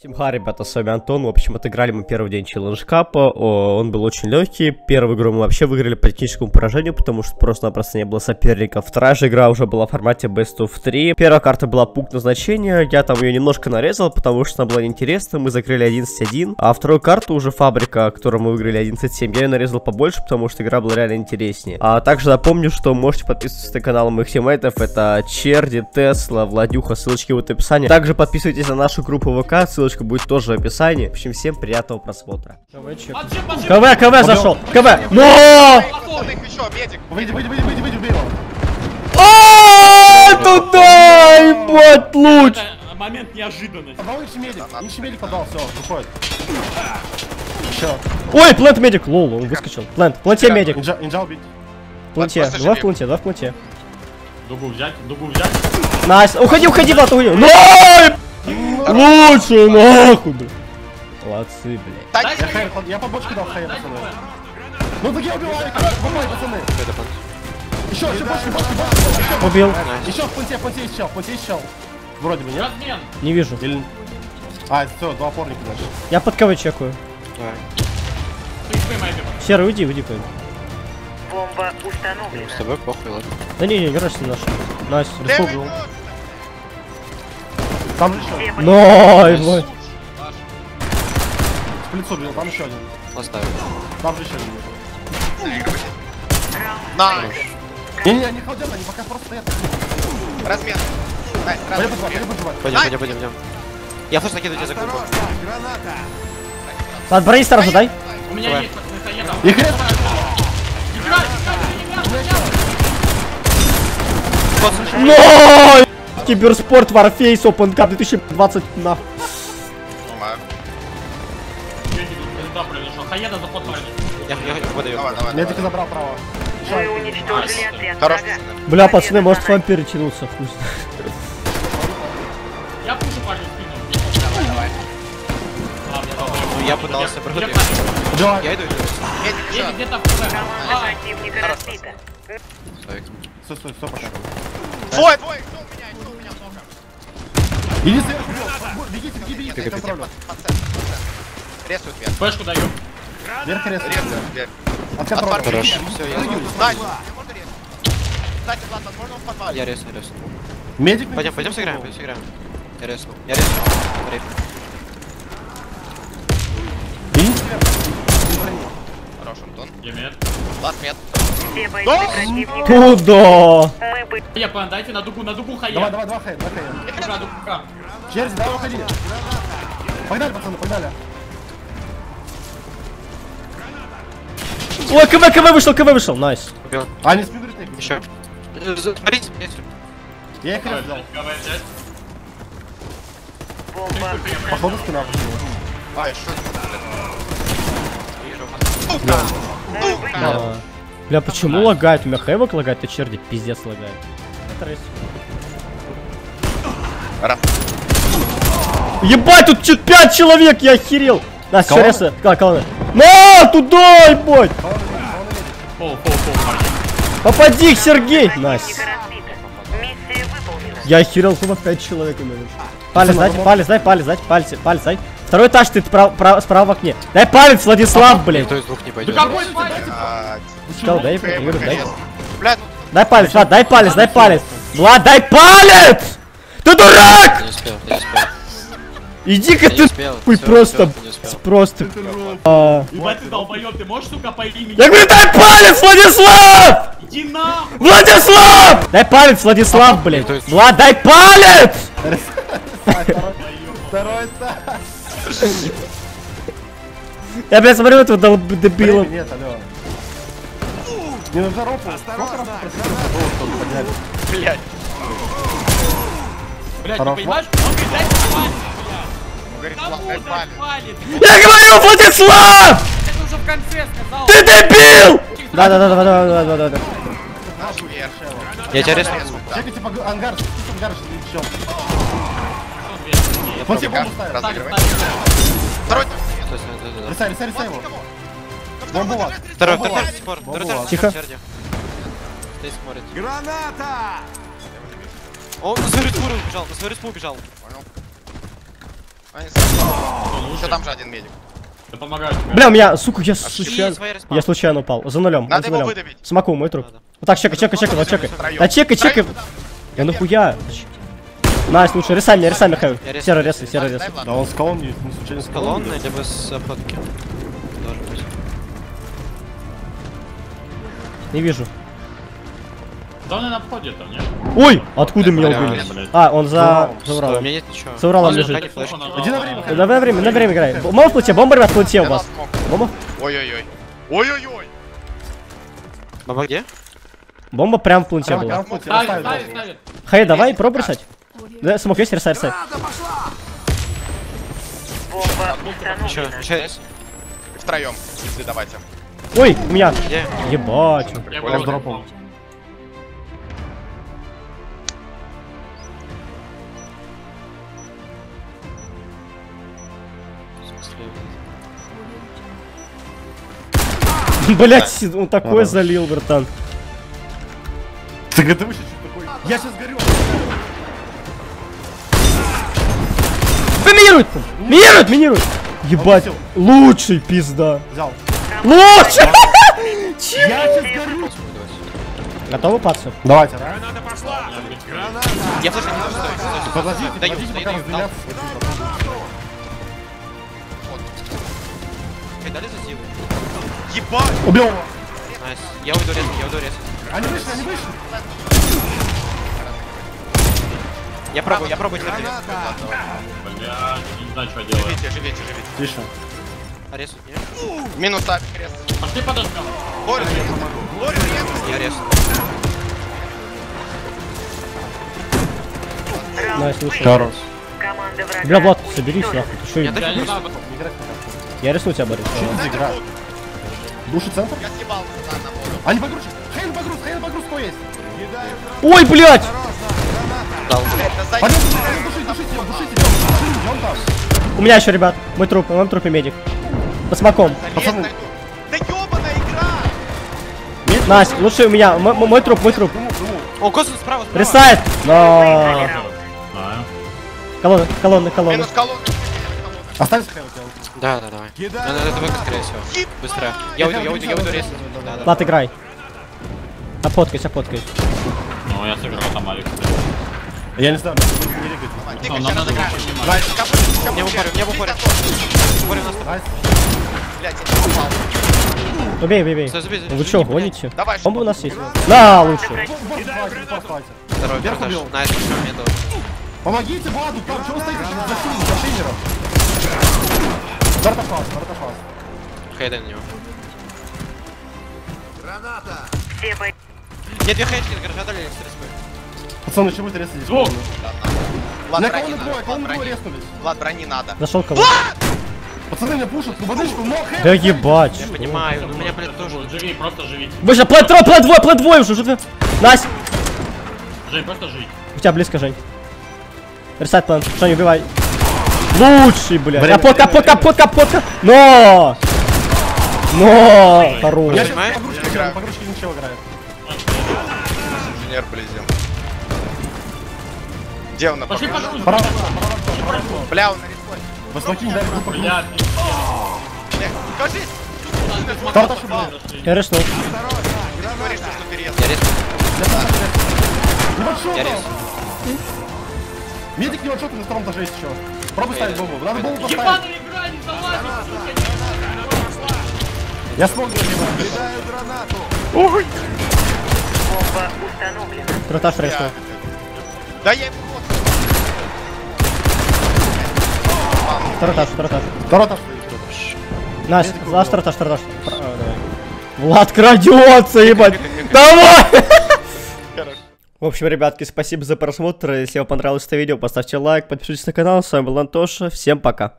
Симха, ребята, с вами Антон. В общем, отыграли мы первый день челлендж капа. О, он был очень легкий. Первую игру мы вообще выиграли по техническому поражению, потому что просто-напросто не было соперников. Вторая же игра уже была в формате Best of 3. Первая карта была пункт назначения. Я там ее немножко нарезал, потому что она была неинтересна. Мы закрыли 11-1. А вторую карту уже фабрика, которую мы выиграли 11-7, я ее нарезал побольше, потому что игра была реально интереснее. А также напомню, что можете подписываться на канал моих тиммейтов. Это Черди, Тесла, Владюха, ссылочки в описании. Также подписывайтесь на нашу группу ВК, ссылочка будет тоже в описании. В общем, всем приятного просмотра. КВ, КВ зашел! КВ! Но! Выйди, выйди, выйди, выйди, выйди, убей его. А, Туда, ебать, луч! Момент неожиданности. Медик, медик все, выходит. Ой, плент медик, лол, он выскочил. Плент, в планте медик. Инжа, инжа убить. В планте, два в планте, два в планте. Дугу взять, дугу взять. Найс, уходи, уходи, Влад, уходи. Ной! Лучше, нахуй, блядь. Молодцы, блядь. Да, Я хайр, я по бочке дал хайр, пацаны. Ну так я убиваю, попай, пацаны. Еще, еще больше, больше, больше. Убил. Еще в пункте, в пункте есть чел, в пункте есть чел. Вроде бы, нет? Размен. Не вижу. Или... А, все, два опорника дальше. Я под КВ чекаю. Серый, уйди, уйди куда Бомба установлена. С тобой похуй, ладно. Да не, не, не рашься наш. Найс, республику. Там... Но, его. С лицо бил, там еще один. Поставил. Там же еще один. Найс. Не, не, не ходим, они пока просто стоят. Размер. Пойдем, пойдем, пойдем, пойдем, пойдем. Я слышно кидаю тебе за кубку. Граната. Над брей сразу дай. У меня есть, это я дам. Но! Киберспорт Warface Open Cup 2020 на. Я только забрал право. Вы Бля, пацаны, может к вам перетянулся вкусно. Я пушу парень. Давай. Я пытался проходить. Я иду. Где-то в Команда. Стой, стой, стой, пока. Фой! Фой, кто у меня? Иди сверху. Бегите, беги, беги, я контролю. Под центр, под центр. Ресут вверх. флешку даю. Вверх резко. Ресут вверх. От контроля. Хорош. Все, я. Мне можно резать. Кстати, Влад, возможно, он в подвале. Я ресну, ресну. Медик. Пойдем, пойдем сыграем, пойдем сыграем. Я ресну. Я. Смотри. Иди сверху. Хорош, Антон. Я мед. Влад, мед. Все бойцы противника. Туда! Я план, дайте на дугу, на дугу Давай, хая. давай, два хайр, два хайр. Дуга, дуга. Через, давай, выходи. Погнали, пацаны, погнали. Ой, КВ, КВ вышел, КВ вышел, найс. А, не их. Еще. Смотрите, есть. Я их резал. КВ взять. Бомба. Походу спина. Ай, что А. Бля, почему лагает? У меня хэвок лагает, а черди пиздец лагает. Ра. Ебать, тут чуть 5 человек, я охерел! Да, все. Как, колонна? На, туда, ебать! Попади, Сергей! Найс. Я охерел, сколько 5 человек у меня. Палец, дайте, палец, дай, палец, дай, палец, палец, дай. Второй этаж, ты прав- прав- справа в окне. Дай палец, Владислав, блин. Никто из двух не пойдет. Да какой палец? Сказал, дай, я говорю, дай. Блядь, Дай палец, Влад, дай палец, дай палец. Влад, дай палец! Ты дурак! Не успел, не успел. Иди-ка ты хуй просто, просто. А. Ебать ты долбоёб, ты можешь, сука, по имени? Я говорю, дай палец, Владислав! Иди нахуй! Владислав! Дай палец, Владислав, блин. То есть- Влад, дай палец! Второй этаж. Я, блядь, смотрю этого долб- дебила. Нет, алло. Не нужно ропу. Осторожно. Блядь. Блядь, ты понимаешь? Он говорит, дай. Говорит, палец? Я говорю, Владислав! Это уже в конце сказал. Ты дебил! Да, да, да, да, да, да, да, да, да. Я тебя ресну. Чекайте по ангар, чекайте ангар, еще. Я Вот тебе бомбу ставят. Второй. Рисай, рисай, рисай его. Бомбу вас. Второй, второй спор. Тихо. Стоит, смотрит. Граната! Он на свою респу убежал, на свою респу убежал. Найс. Кто Еще там же один медик. Да помогаю тебе. Бля, у меня, сука, я случайно... свои респаун. Я случайно упал. За нулем. Надо за его нулем. выдавить. Смоку, мой труп. Вот так, чекай, чекай, чекай, вот чекай. Да чекай, чекай. Я нахуя? Найс, лучше, рисай меня, рисай меня, Хэви. Серый рисай, серый. Влад. Да он с колонны, не случайно с колонны. Либо с обходки. Не вижу. Да он и на входе-то, нет? Ой, откуда меня убили? А, он за... За Стой, у Уралом. меня нет ничего. За Уралом Он лежит. Иди на время, Да, Давай время, на время играй. Бомба в плоте, бомба, ребят, в плоте у вас. Бомба? Ой-ой-ой. Ой-ой-ой. Баба где? Бомба прям в Прямо, была. Хэй, давай, пробуй рисать. Да, смог есть, рисай, рисай. Бомба. Втроем. Если давайте. Ой, у меня. Где? Ебать. Я Коля бы с дропом. Блять, он такой залил, братан. Так это вы сейчас что такое? Я сейчас горю. Минирует! Минирует, минирует! Ебать, лучший пизда. Взял. Лучший! Я сейчас горю. Готовы, пацаны? Давайте, да? Я флеш не стой, стой. Подождите, Даю, подождите, даю, пока даю. Эй, дали за силу. Ебать. Убил его. Найс. Я уйду резко, я уйду резко. Они вышли, они вышли. Я пробую, я пробую теперь. Блядь, я не знаю, что делать. Живите, живите, живите. Тише. Аресу, нет? Минус апик крест. Пошли подождем. Борю резко. Борю резко. Я резу. Найс, лучше. Хорош. Бля, Влад, соберись, нахуй. Ты шо, Я так Я не знаю, Я рисну тебя, Борис. Игра. Души центр. Я съебал на набор. Они погрузчик. Хейн погруз, Хейн погруз, кто есть? Ой, блядь! Дал. Пойдем, душить, душить душить. Душить, он там? У меня еще, ребят. Мой труп, моем трупе медик. Залез Пацаны. Да ёбаная игра. Настя, лучше у меня. Мой труп, мой труп. О, Косин справа, справа. Рисает! Но... знаю. Колонны, колонны, колонны. Минус. Да, да, давай. Надо это выход, скорее всего. Быстро. Я уйду, я уйду, я уйду да. Влад, играй. Опоткайся, опоткайся. Ну, я сыграл там Алекс. Я не знаю, не регать. Сейчас нам надо разыграем. больше Давай, капли, капли. Не в упоре, не в упоре. Здесь Упоре у нас. Найс. Блядь, я не попал. Убей, убей, убей. Вы что, гоните? Давай, Бомба у нас есть. На, лучше. Второй Вверх убил. Найс, нету? Помогите Владу, там, чего вы стоите за шинером, за шинером? Дартафас, дартафас. Хейда на него. Все бои. Нет, я хейдки гаража дали с респой. Пацаны, чего вы резать здесь? Двух. Влад, На надо, двое, Влад, колонны двое резнулись. Влад, брони надо. Зашел кого? Пацаны меня пушат, ну водичку, но. Да ебать. Понимаю, но у меня, блядь, тоже. Живи, просто живи. Боже, плэт трое, плэт двое, плэт двое уже, уже. Настя, Жень, просто жить. у тебя близко, Жень. Рисайт план, Жень, убивай. Лучший, блядь. Время, Капот, капот, время. капот, капот. Но! Но! Хорош. Я сейчас погрузчик играю, погрузчик ничего играет. Инженер близим. Где он? Пошли пожру. Право, Бля, он на респоне. Высокий, дай группу. Бля, Кажись! Тарташ убил. Я. Говоришь, что ты резал. Я резко. Не подшел Я резко. Медик не отшел, на втором этаже есть еще. Пробуй ставить бомбу. Надо бомбу поставить. ебаная игра, не залазит, сука. Я смог делать. Бомба установлена. Тротаж резнул. Да я ему вот. Тротаж, тротаж. Второй этаж. Настя, Влад, тротаж, тротаж. А, давай. Влад крадется, ебать. Давай! В общем, ребятки, спасибо за просмотр. Если вам понравилось это видео, поставьте лайк, подпишитесь на канал. С вами был Антоша. Всем пока.